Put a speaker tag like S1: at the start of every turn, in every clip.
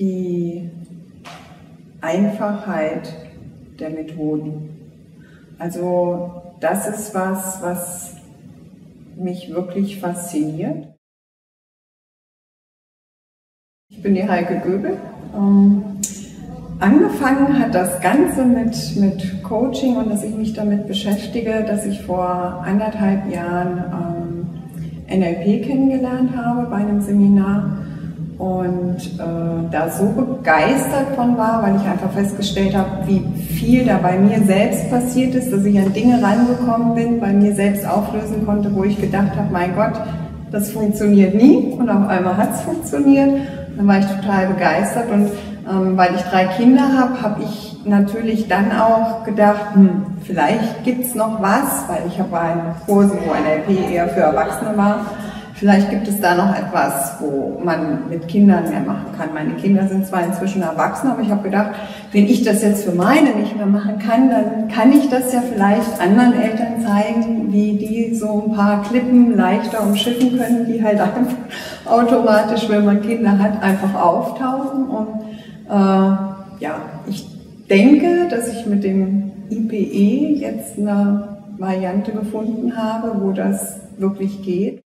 S1: die Einfachheit der Methoden. Also das ist was, was mich wirklich fasziniert. Ich bin die Heike Göbel. Ähm, angefangen hat das Ganze mit, mit Coaching und dass ich mich damit beschäftige, dass ich vor anderthalb Jahren ähm, NLP kennengelernt habe bei einem Seminar und äh, da so begeistert von war, weil ich einfach festgestellt habe, wie viel da bei mir selbst passiert ist, dass ich an Dinge rangekommen bin, bei mir selbst auflösen konnte, wo ich gedacht habe, mein Gott, das funktioniert nie. Und auf einmal hat es funktioniert. Dann war ich total begeistert. Und ähm, weil ich drei Kinder habe, habe ich natürlich dann auch gedacht, hm, vielleicht gibt's noch was, weil ich habe einen Kursen, wo NLP eher für Erwachsene war Vielleicht gibt es da noch etwas, wo man mit Kindern mehr machen kann. Meine Kinder sind zwar inzwischen erwachsen, aber ich habe gedacht, wenn ich das jetzt für meine nicht mehr machen kann, dann kann ich das ja vielleicht anderen Eltern zeigen, wie die so ein paar Klippen leichter umschiffen können, die halt einfach automatisch, wenn man Kinder hat, einfach auftauchen. Und äh, ja, ich denke, dass ich mit dem IPE jetzt eine Variante gefunden habe, wo das wirklich geht.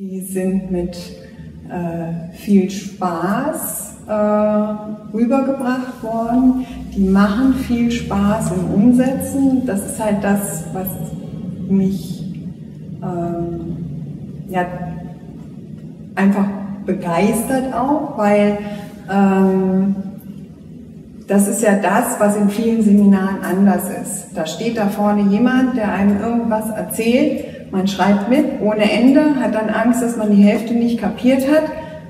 S1: Die sind mit äh, viel Spaß äh, rübergebracht worden. Die machen viel Spaß im Umsetzen. Das ist halt das, was mich ähm, ja, einfach begeistert auch, weil ähm, das ist ja das, was in vielen Seminaren anders ist. Da steht da vorne jemand, der einem irgendwas erzählt man schreibt mit ohne Ende, hat dann Angst, dass man die Hälfte nicht kapiert hat,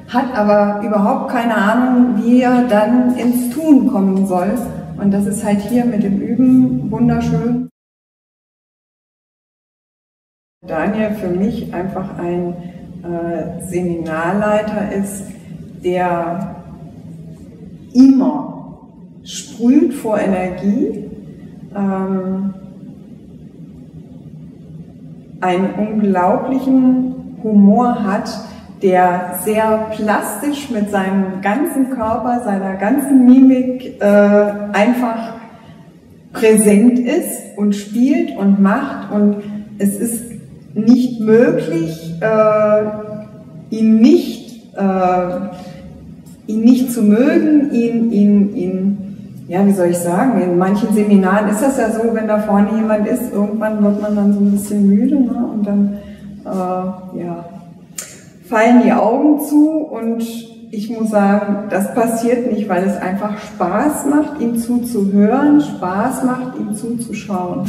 S1: hat aber überhaupt keine Ahnung, wie er dann ins Tun kommen soll. Und das ist halt hier mit dem Üben wunderschön. Daniel für mich einfach ein äh, Seminarleiter ist, der immer sprüht vor Energie, ähm, einen unglaublichen Humor hat, der sehr plastisch mit seinem ganzen Körper, seiner ganzen Mimik äh, einfach präsent ist und spielt und macht. Und es ist nicht möglich, äh, ihn nicht äh, ihn nicht zu mögen, ihn, ihn, ihn ja, wie soll ich sagen, in manchen Seminaren ist das ja so, wenn da vorne jemand ist, irgendwann wird man dann so ein bisschen müde ne? und dann äh, ja, fallen die Augen zu und ich muss sagen, das passiert nicht, weil es einfach Spaß macht, ihm zuzuhören, Spaß macht, ihm zuzuschauen.